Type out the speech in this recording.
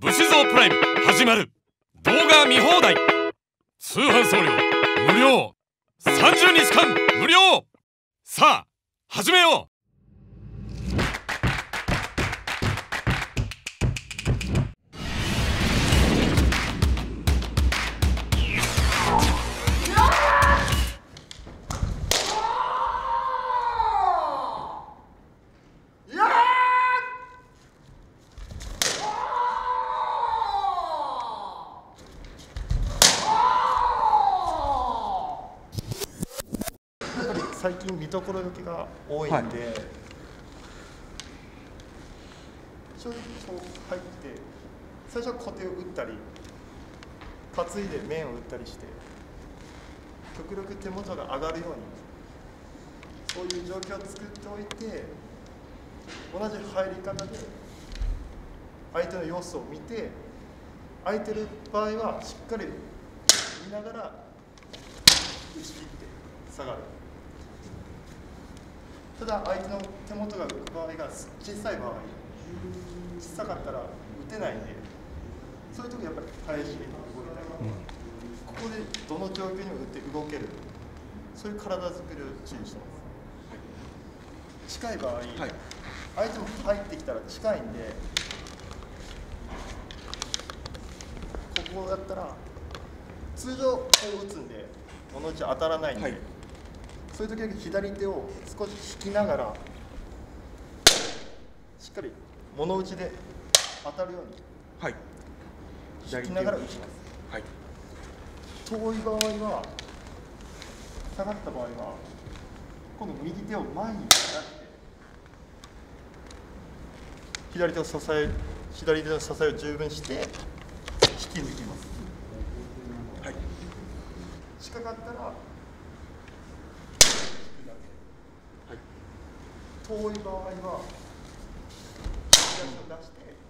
武士蔵プライム始まる。動画見放題。通販送料無料。30日間無料。さあ始めよう。最近見どころ時が多いんで、はい正直そう入って最初は小手を打ったり担いで面を打ったりして極力手元が上がるようにそういう状況を作っておいて同じ入り方で相手の様子を見て空いてる場合はしっかり見ながら打ち切って下がる。ただ相手の手元が浮く場合が小さい場合小さかったら打てないんでそういう時やっぱり返しで動いたり、ここでどの状況にも打って動ける。そういう体作りを注意してます、近い場合、相手も入ってきたら近いんでここだったら通常こう打つんで物打ち当たらないんで、はい。そういう時だけ左手を少し引きながらしっかり物打ちで当たるようにはい。引きながら打ちますはい。遠い場合は下がった場合は今度右手を前に出して左手を支え左手の支えを十分して引き抜きますはい。近かったら遠い場合は左手を出して。